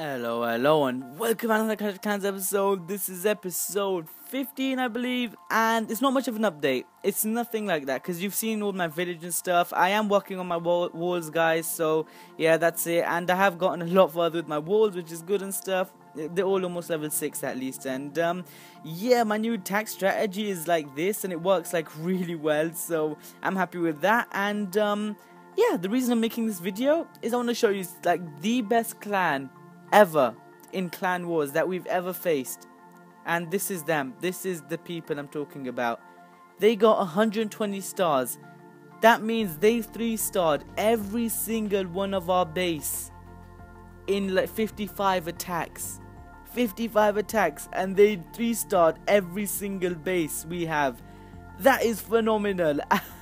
Hello, hello, and welcome to another Clash of Clans episode. This is episode 15, I believe, and it's not much of an update. It's nothing like that because you've seen all my village and stuff. I am working on my wall walls, guys, so yeah, that's it. And I have gotten a lot further with my walls, which is good and stuff. They're all almost level 6 at least, and um, yeah, my new attack strategy is like this, and it works like really well, so I'm happy with that. And um, yeah, the reason I'm making this video is I want to show you like the best clan ever in Clan Wars that we've ever faced. And this is them. This is the people I'm talking about. They got 120 stars. That means they 3 starred every single one of our base in like 55 attacks. 55 attacks and they 3 starred every single base we have. That is phenomenal.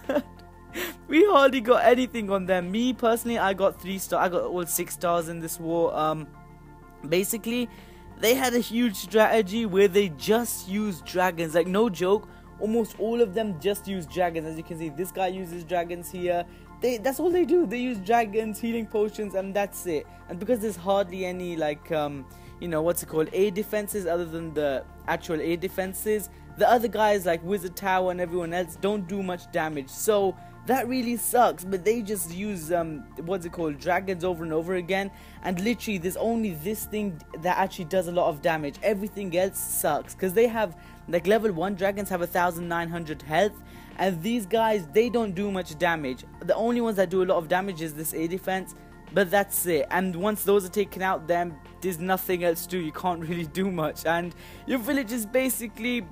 we hardly got anything on them. Me personally, I got 3 stars. I got all 6 stars in this war. Um Basically, they had a huge strategy where they just used dragons. Like, no joke, almost all of them just use dragons. As you can see, this guy uses dragons here. They, that's all they do. They use dragons, healing potions, and that's it. And because there's hardly any, like, um, you know, what's it called, air defenses other than the actual air defenses, the other guys like Wizard Tower and everyone else don't do much damage. So that really sucks but they just use um what's it called dragons over and over again. And literally there's only this thing that actually does a lot of damage. Everything else sucks because they have like level 1 dragons have a 1900 health. And these guys they don't do much damage. The only ones that do a lot of damage is this air defense but that's it. And once those are taken out then there's nothing else to do. You can't really do much. And your village is basically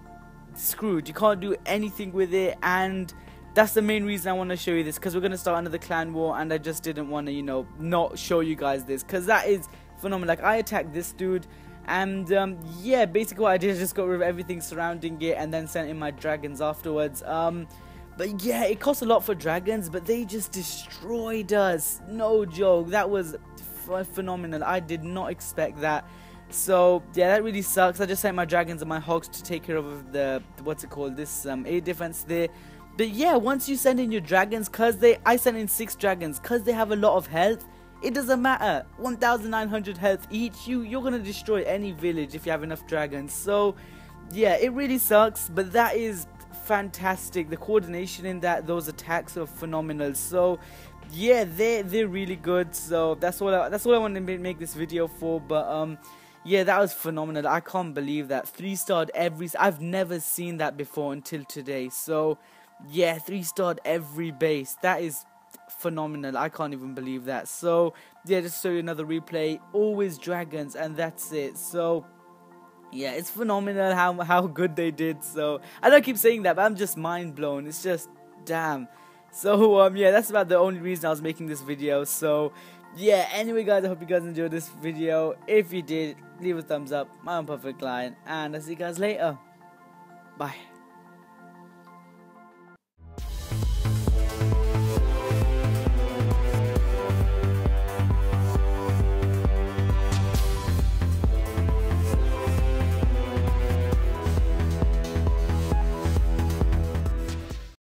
screwed. You can't do anything with it and that's the main reason I want to show you this because we're going to start another clan war and I just didn't want to you know not show you guys this because that is phenomenal. Like I attacked this dude and um, yeah basically what I did is just got rid of everything surrounding it and then sent in my dragons afterwards. Um, but yeah it cost a lot for dragons but they just destroyed us. No joke. That was phenomenal. I did not expect that so yeah, that really sucks. I just sent my dragons and my hogs to take care of the what's it called this um, air defense there. But yeah, once you send in your dragons, cause they I sent in six dragons, cause they have a lot of health. It doesn't matter. 1,900 health each. You you're gonna destroy any village if you have enough dragons. So yeah, it really sucks, but that is fantastic. The coordination in that those attacks are phenomenal. So yeah, they they're really good. So that's what I, that's what I want to make this video for. But um yeah, that was phenomenal. I can't believe that three starred every. I've never seen that before until today. So yeah, three starred every base. That is phenomenal. I can't even believe that. So, yeah, just show you another replay. Always dragons, and that's it. So, yeah, it's phenomenal how how good they did. So, I don't keep saying that, but I'm just mind blown. It's just damn. So, um, yeah, that's about the only reason I was making this video. So, yeah, anyway, guys, I hope you guys enjoyed this video. If you did, leave a thumbs up. I'm ImperfectLion, and I'll see you guys later. Bye.